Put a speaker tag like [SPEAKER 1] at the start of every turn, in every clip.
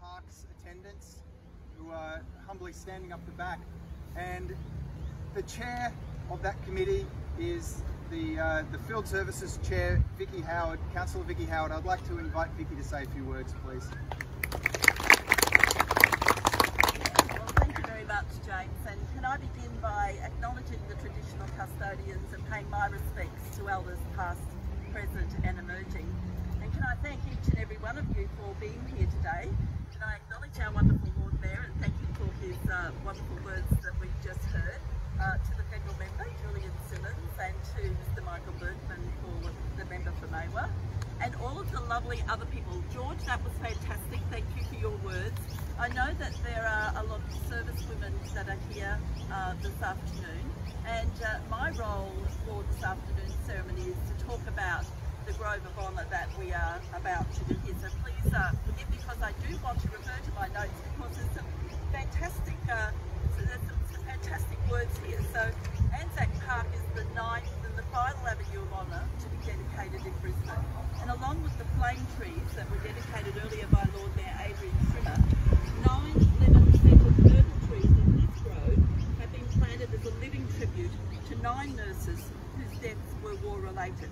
[SPEAKER 1] park's attendants who are humbly standing up the back. And the chair of that committee is the, uh, the Field Services Chair, Vicki Howard, Councillor Vicki Howard. I'd like to invite Vicki to say a few words, please.
[SPEAKER 2] Well, thank you very much, James. And can I begin by acknowledging the traditional custodians and paying my respects to elders past, present and emerging. And can I thank each and every one of you for being here today. Can I acknowledge our wonderful Lord Mayor and thank him for his uh, wonderful words that we've just heard. Uh, to the federal member, Julian Simmonds, and to Mr Michael Berkman for the member for Maiwar. And all of the lovely other people. George, that was fantastic. Thank you for your words. I know that there are a lot of service women that are here uh, this afternoon, and uh, my role for this afternoon's ceremony is to talk about the Grove of Honour that we are about to do here. So please uh, forgive me because I do want to refer to my notes because there's some fantastic, uh, there's some, some fantastic words here. So Anzac Park is the ninth and the final avenue of honour to be dedicated in Brisbane. And along with the flame trees that were dedicated earlier by Lord Mayor Adrian Schrinner, nine lemon-scented myrtle trees in this road have been planted as a living tribute to nine nurses whose deaths were war-related.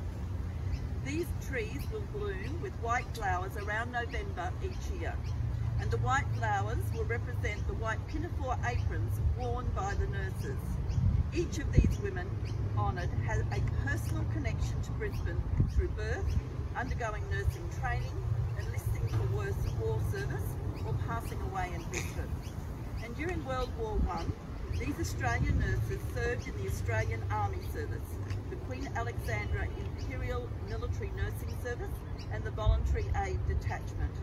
[SPEAKER 2] These trees will bloom with white flowers around November each year. And the white flowers will represent the white pinafore aprons worn by the nurses. Each of these women honoured has a personal connection to Brisbane through birth, undergoing nursing training, enlisting for war service, or passing away in Brisbane. And during World War One, these Australian nurses served in the Australian Army Service, the Queen Alexandra Imperial Military Nursing Service and the Voluntary Aid Detachment.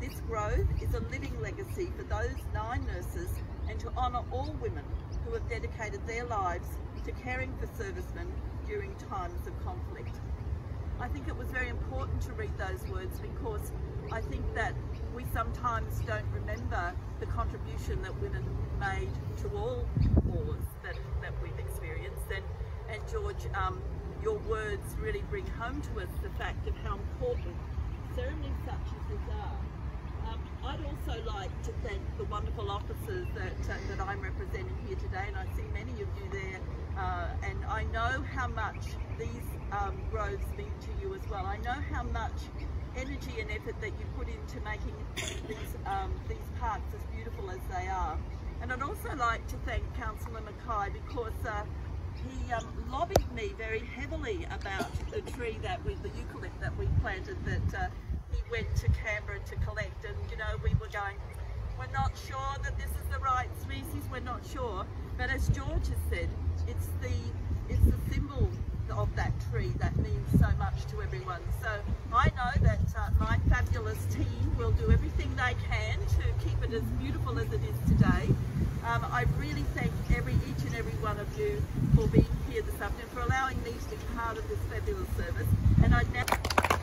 [SPEAKER 2] This grove is a living legacy for those nine nurses and to honour all women who have dedicated their lives to caring for servicemen during times of conflict. I think it was very important to read those words because I think that we sometimes don't remember the contribution that women made to all wars that, that we've experienced. And, and George, um, your words really bring home to us the fact of how important ceremonies such as this are. Um, I'd also like to thank the wonderful officers that, uh, that I'm representing here today, and I see many of you there, uh, and I know how much these um, groves mean to you as well. I know how much energy and effort that you put into making these, um, these parks as beautiful as they are. And I'd also like to thank Councillor Mackay because uh, he um, lobbied me very heavily about the tree that we, the eucalypt that we planted that uh, he went to Canberra to collect and you know we were going, we're not sure that this is the right species, we're not sure. But as George has said, it's the, it's the symbol of that tree that means so much to everyone. So I know that uh, my fabulous team will do everything they can to keep it as beautiful as it is today. Um, I really thank every each and every one of you for being here this afternoon, for allowing me to be part of this fabulous service. And I now